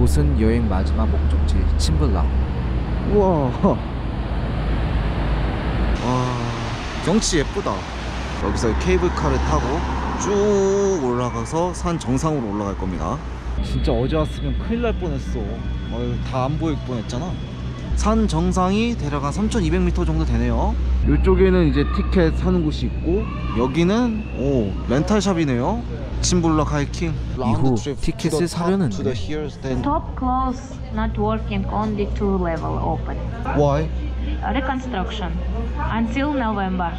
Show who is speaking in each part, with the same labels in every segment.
Speaker 1: 이곳은 여행 마지막 목적지 침블라. 우와. 와 경치 예쁘다. 여기서 케이블카를 타고 쭉 올라가서 산 정상으로 올라갈 겁니다. 진짜 어제 왔으면 큰일 날 뻔했어. 다 안 보일 뻔했잖아. 산 정상이 대략 한 3,200m 정도 되네요. 이쪽에는 이제 티켓 사는 곳이 있고 여기는 오 렌탈샵이네요. 침블락 하이킹. 이후 티켓을 사려는데
Speaker 2: Top close not working, only two level open.
Speaker 1: why?
Speaker 2: Reconstruction until November.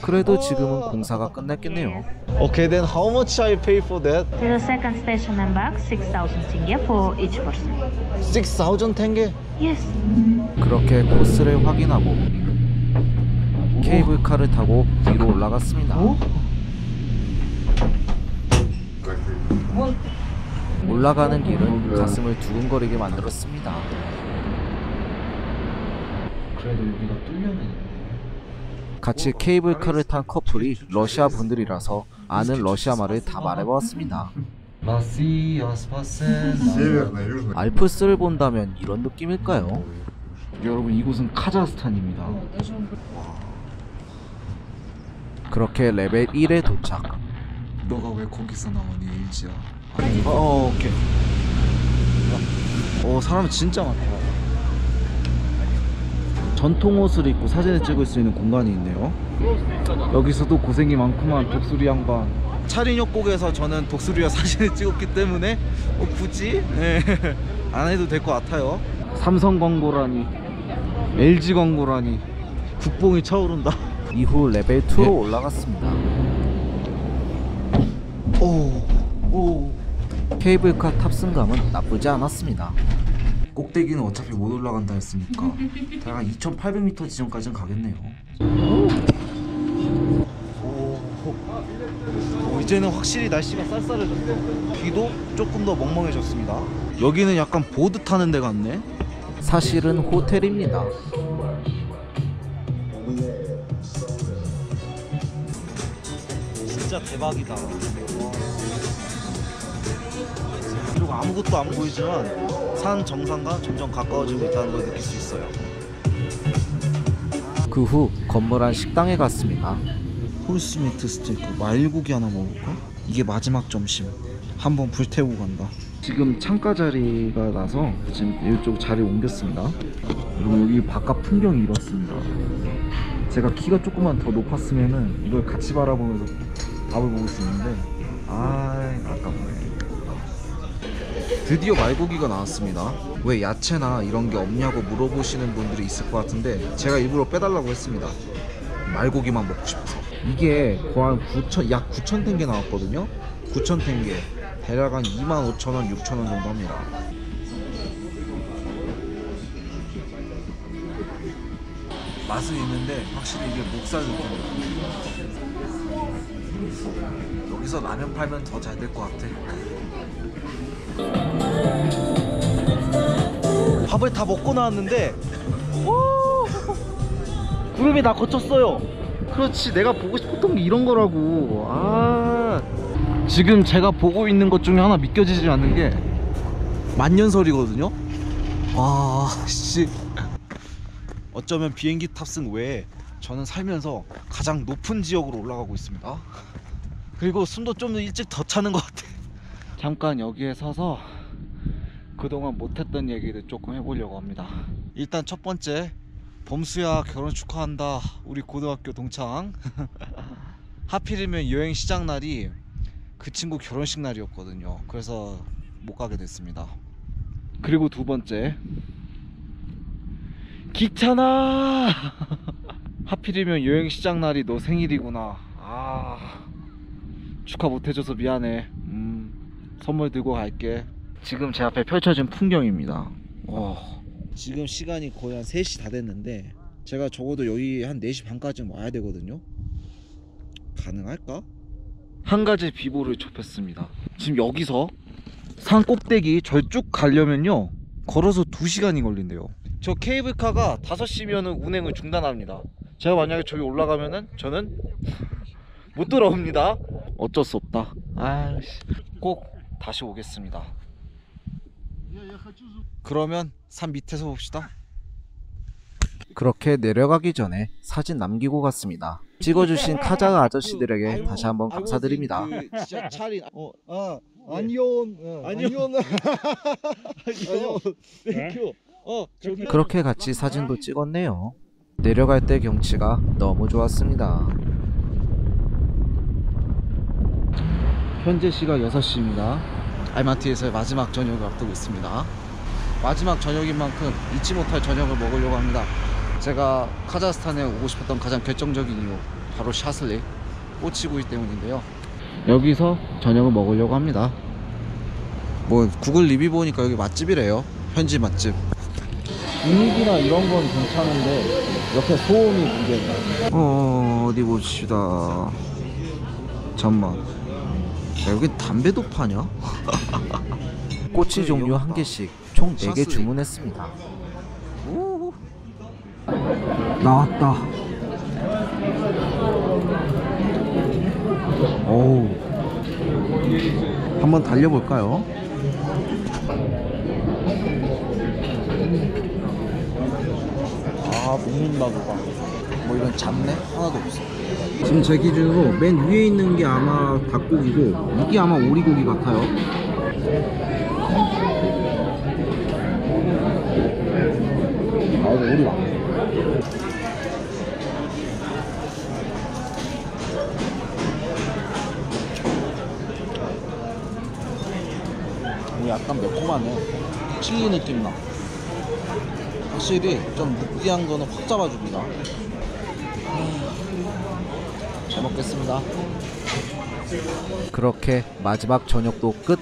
Speaker 1: 그래도 지금은 공사가 끝났겠네요. Okay, then how much I pay for that?
Speaker 2: To the second station and back, 6,000 tenge for each person.
Speaker 1: 6,000 tenge.
Speaker 2: Yes.
Speaker 1: 그렇게 코스를 확인하고 케이블카를 타고 위로 올라갔습니다. 올라가는 길은 가슴을 두근거리게 만들었습니다. 그래도 여기가 뚫려는 같이 케이블카를 탄 커플이 러시아 분들이라서 아는 러시아 말을 다 말해보았습니다. 알프스를 본다면 이런 느낌일까요? 여러분 이곳은 카자흐스탄입니다. 어, 네, 그렇게 레벨 1에 도착. 너가 왜 거기서 나오니 일지야? 어, 어 오케이. 어 사람 진짜 많다. 전통 옷을 입고 사진을 찍을 수 있는 공간이 있네요. 여기서도 고생이 많구만 독수리 양반. 차린역곡에서 저는 독수리와 사진을 찍었기 때문에 어, 굳이 네. 안 해도 될 것 같아요. 삼성 광고라니, LG 광고라니, 국뽕이 차오른다. 이후 레벨 2로 올라갔습니다. 오, 오. 케이블카 탑승감은 나쁘지 않았습니다. 꼭대기는 어차피 못 올라간다 했으니까 대략 2,800m 지점까지는 가겠네요. 오, 이제는 확실히 날씨가 쌀쌀해졌어. 비도 조금 더 멍멍해졌습니다. 여기는 약간 보드 타는 데 같네. 사실은 호텔입니다. 진짜 대박이다. 그리고 아무것도 안 보이지만 산 정상과 점점 가까워지고 있다는 걸 느낄 수 있어요. 그 후 건물 안 식당에 갔습니다. 홀스미트 스테이크 말고기 하나 먹을까? 이게 마지막 점심. 한번 불태우고 간다. 지금 창가 자리가 나서 지금 이쪽 자리 옮겼습니다. 그리고 여기 바깥 풍경이 이렇습니다. 제가 키가 조금만 더 높았으면 은 이걸 같이 바라보면서 밥을 먹을 수 있는데 아 아깝네. 드디어 말고기가 나왔습니다. 왜 야채나 이런 게 없냐고 물어보시는 분들이 있을 것 같은데 제가 일부러 빼달라고 했습니다. 말고기만 먹고 싶어서. 이게 거의 한 9천, 약 9천 탱게 나왔거든요. 9천 탱게. 대략 한 2만 5천 원, 6천 원 정도 합니다. 맛은 있는데 확실히 이게 목살 느낌이에요. 여기서 라면 팔면 더 잘 될 것 같아. 밥을 다 먹고 나왔는데 오! 구름이 다 거쳤어요. 그렇지 내가 보고 싶었던 게 이런 거라고. 아 지금 제가 보고 있는 것 중에 하나 믿겨지지 않는 게 만년설이거든요. 와 씨. 어쩌면 비행기 탑승 외에 저는 살면서 가장 높은 지역으로 올라가고 있습니다. 그리고 숨도 좀 일찍 더 차는 것 같아. 잠깐 여기에 서서 그동안 못했던 얘기를 조금 해보려고 합니다. 일단 첫 번째 범수야 결혼 축하한다. 우리 고등학교 동창. 하필이면 여행 시작 날이 그 친구 결혼식 날이었거든요. 그래서 못 가게 됐습니다. 그리고 두 번째 귀찮아. 하필이면 여행 시작 날이 너 생일이구나. 아 축하 못해줘서 미안해. 음 선물 들고 갈게. 지금 제 앞에 펼쳐진 풍경입니다. 와. 지금 시간이 거의 한 3시 다 됐는데 제가 적어도 여기 한 4시 반까지는 와야 되거든요. 가능할까? 한 가지 비보를 접했습니다. 지금 여기서 산 꼭대기 절 쭉 가려면요. 걸어서 2시간이 걸린대요. 저 케이블카가 5시면은 운행을 중단합니다. 제가 만약에 저기 올라가면은 저는 못 돌아옵니다. 어쩔 수 없다. 아씨. 꼭 다시 오겠습니다. 그러면 산 밑에서 봅시다. 그렇게 내려가기 전에 사진 남기고 갔습니다. 찍어주신 카자흐 아저씨들에게 다시 한번 감사드립니다.
Speaker 3: 그 진짜 차린 어, 아, 안녕. 어, 안녕. 안녕. Thank you. 어, 저기
Speaker 1: 그렇게 같이 사진도 찍었네요. 내려갈 때 경치가 너무 좋았습니다. 현재 시각 6시입니다. 알마티에서의 마지막 저녁을 앞두고 있습니다. 마지막 저녁인 만큼 잊지 못할 저녁을 먹으려고 합니다. 제가 카자흐스탄에 오고 싶었던 가장 결정적인 이유 바로 샤슬릭 꼬치구이 때문인데요. 여기서 저녁을 먹으려고 합니다. 뭐 구글 리뷰 보니까 여기 맛집이래요. 현지 맛집. 분위기나 이런 건 괜찮은데 옆에 소음이 문제네. 어 어디 봅시다. 잠만. 야, 여기 담배도 파냐? 꼬치 종류 한 개씩 총 4개 주문했습니다. 오. 나왔다. 어우. 한번 달려볼까요? 아 먹는다 누가 뭐 이런 잡내 하나도 없어 지금 제 기준으로 맨 위에 있는 게 아마 닭고기고 이게 아마 오리고기 같아요. 아 이거 오리 이거 약간 매콤하네. 칠리 느낌 나. 확실히 좀 느끼한 거는 확 잡아줍니다. 먹겠습니다. 그렇게 마지막 저녁도 끝.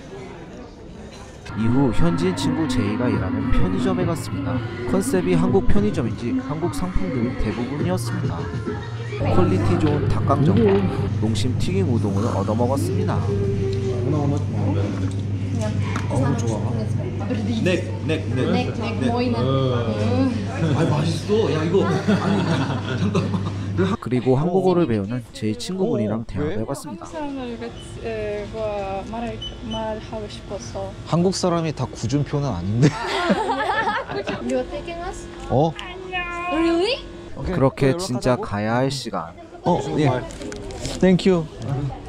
Speaker 1: 이후 현지인 친구 제이가 일하는 편의점에 갔습니다. 컨셉이 한국 편의점인지 한국 상품들이 대부분이었습니다. Quality 좋은 닭강정과 농심 튀김 우동을 얻어 먹었습니다. 어우 좋아. 넥, 넥, 넥.
Speaker 4: Nek, nek, mooi man.
Speaker 1: 아 맛있어. 야 이거 아니 잠깐만. 그리고 한국어를 배우는 제 친구분이랑 대화를 해봤습니다.
Speaker 5: 사람을 뭐, 말하고
Speaker 1: 한국 사람이 다 구준표는 아닌데.
Speaker 4: You taking us?
Speaker 1: 어?
Speaker 4: Really?
Speaker 1: 그렇게 진짜 가야 할 시간. 어, 예. 땡큐.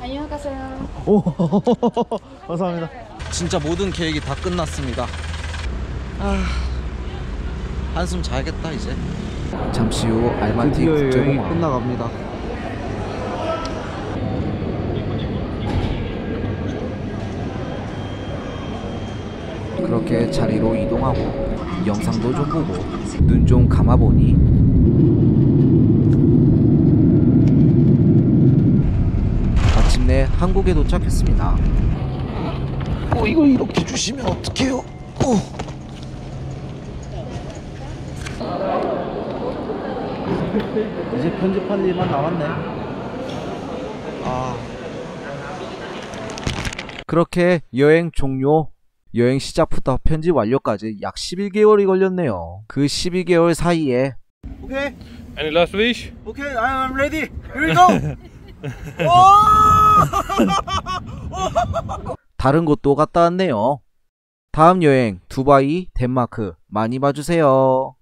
Speaker 4: 안녕하세요.
Speaker 1: 오, 감사합니다. 진짜 모든 계획이 다 끝났습니다. 아, 한숨 자야겠다 이제. 잠시 후 알마티 국제공항 끝나갑니다. 그렇게 자리로 이동하고 영상도 좀 보고 눈 좀 감아보니 마침내 한국에 도착했습니다. 어 이걸 이렇게 주시면 어떡해요? 어. 이제 편집할 일만 남았네. 아. 그렇게 여행 종료. 여행 시작부터 편집 완료까지 약 11개월이 걸렸네요. 그 12개월 사이에 오케이,
Speaker 6: Any last wish?
Speaker 1: 오케이, I'm ready. Here we go. 다른 곳도 갔다 왔네요. 다음 여행 두바이, 덴마크 많이 봐주세요.